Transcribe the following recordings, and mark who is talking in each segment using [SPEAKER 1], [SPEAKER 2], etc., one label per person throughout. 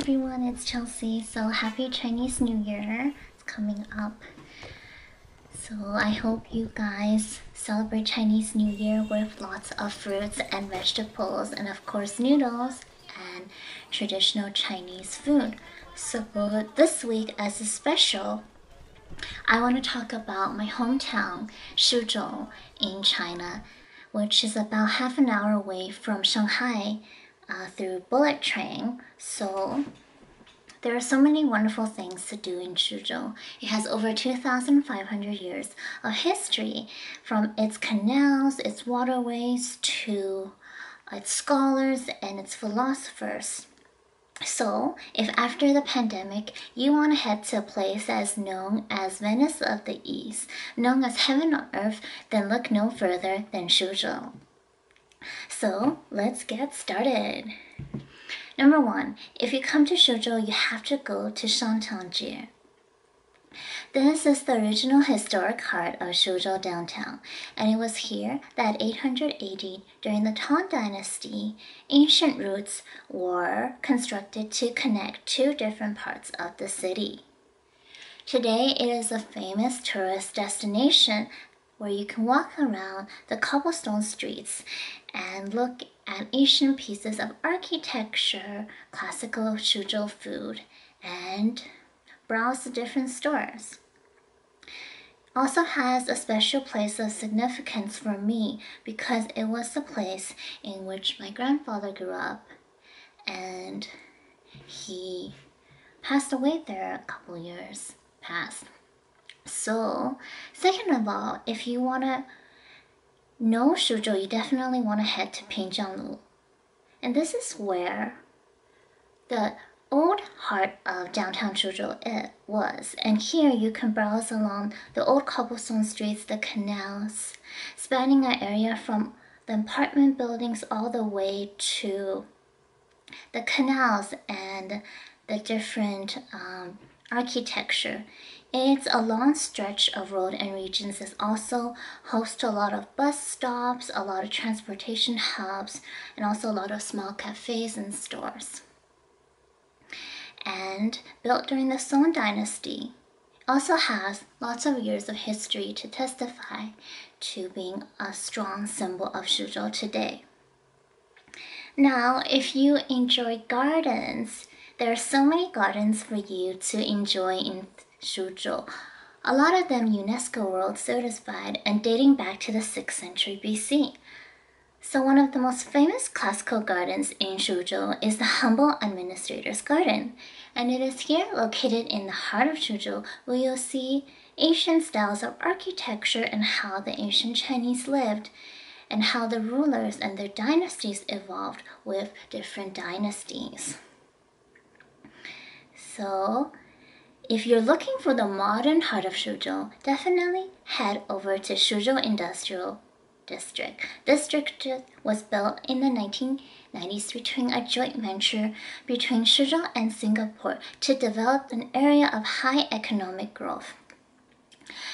[SPEAKER 1] Everyone, it's Chelsea. So happy Chinese New Year. It's coming up. So I hope you guys celebrate Chinese New Year with lots of fruits and vegetables and of course noodles and traditional Chinese food. So this week as a special, I want to talk about my hometown, Suzhou in China, which is about half an hour away from Shanghai uh, through bullet train. So there are so many wonderful things to do in Suzhou. It has over 2,500 years of history, from its canals, its waterways, to its scholars and its philosophers. So, if after the pandemic you want to head to a place that is known as Venice of the East, known as Heaven on Earth, then look no further than Suzhou. So let's get started. Number one, if you come to Suzhou, you have to go to Shantangjie. This is the original historic heart of Suzhou downtown, and it was here that 880 during the Tang Dynasty, ancient routes were constructed to connect two different parts of the city. Today, it is a famous tourist destination where you can walk around the cobblestone streets and look at ancient pieces of architecture, classical Suzhou food, and browse the different stores. Also has a special place of significance for me because it was the place in which my grandfather grew up and he passed away there a couple years past. So, second of all, if you want to know Suzhou, you definitely want to head to Pingjianglu. And this is where the old heart of downtown Suzhou it was. And here you can browse along the old cobblestone streets, the canals, spanning an area from the apartment buildings all the way to the canals and the different um, architecture. It's a long stretch of road and regions that also host a lot of bus stops, a lot of transportation hubs, and also a lot of small cafes and stores. And built during the Song Dynasty, also has lots of years of history to testify to being a strong symbol of Suzhou today. Now, if you enjoy gardens, there are so many gardens for you to enjoy in Suzhou. A lot of them UNESCO World Certified and dating back to the 6th century BC. So one of the most famous classical gardens in Suzhou is the Humble Administrator's Garden. And it is here located in the heart of Suzhou where you'll see ancient styles of architecture and how the ancient Chinese lived and how the rulers and their dynasties evolved with different dynasties. So if you're looking for the modern heart of Suzhou, definitely head over to Suzhou Industrial District. This district was built in the 1990s between a joint venture between Suzhou and Singapore to develop an area of high economic growth.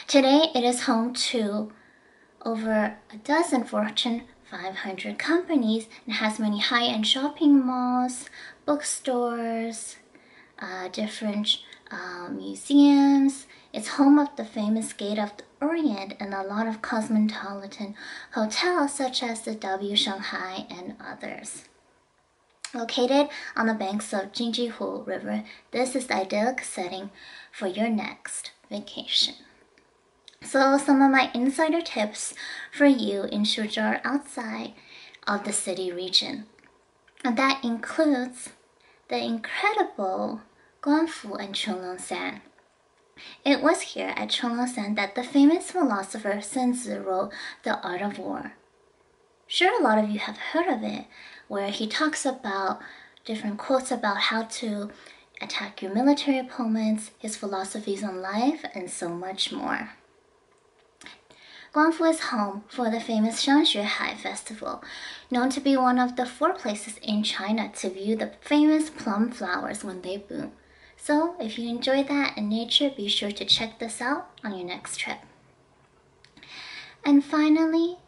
[SPEAKER 1] Today, it is home to over a dozen Fortune 500 companies and has many high-end shopping malls, bookstores, uh, different uh, museums. It's home of the famous Gate of the Orient and a lot of cosmopolitan hotels such as the W Shanghai and others. Located on the banks of Jinjihu River, this is the idyllic setting for your next vacation. So some of my insider tips for you in Suzhou outside of the city region. And that includes the incredible Guangfu and Qionglongshan. It was here at Qionglongshan that the famous philosopher Sun Tzu wrote The Art of War. Sure, a lot of you have heard of it, where he talks about different quotes about how to attack your military opponents, his philosophies on life, and so much more. Guangfu is home for the famous Xiangxue Festival, known to be one of the four places in China to view the famous plum flowers when they bloom. So if you enjoy that in nature, be sure to check this out on your next trip. And finally,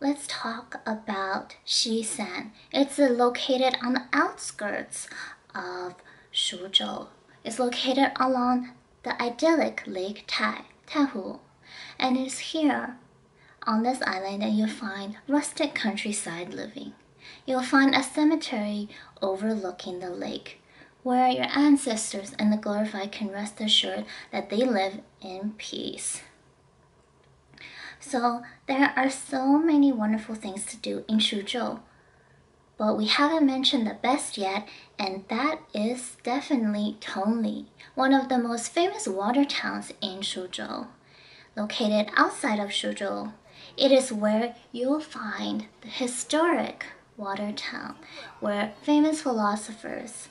[SPEAKER 1] let's talk about Xishan. It's located on the outskirts of Suzhou. It's located along the idyllic Lake Tai, Taihu, and it's here on this island that you'll find rustic countryside living. You'll find a cemetery overlooking the lake where your ancestors and the glorified can rest assured that they live in peace. So there are so many wonderful things to do in Suzhou. But we haven't mentioned the best yet, and that is definitely Tongli, one of the most famous water towns in Suzhou. Located outside of Suzhou, it is where you'll find the historic water town, where famous philosophers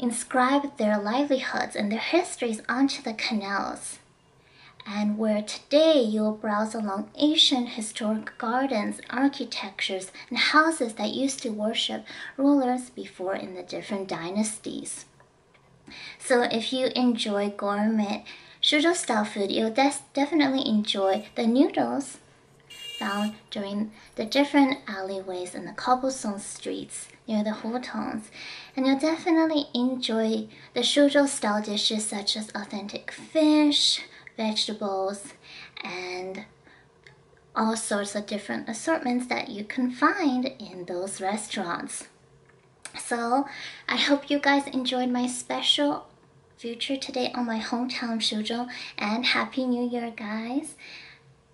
[SPEAKER 1] inscribed their livelihoods and their histories onto the canals and where today you'll browse along ancient historic gardens, architectures, and houses that used to worship rulers before in the different dynasties. So if you enjoy gourmet Suzhou style food, you'll definitely enjoy the noodles found during the different alleyways and the cobblestone streets near the hutongs. And you'll definitely enjoy the Suzhou style dishes such as authentic fish, vegetables, and all sorts of different assortments that you can find in those restaurants. So I hope you guys enjoyed my special feature today on my hometown Suzhou and Happy New Year guys.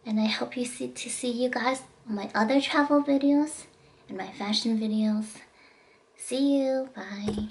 [SPEAKER 1] And I hope you see to see you guys on my other travel videos and my fashion videos. See you. Bye.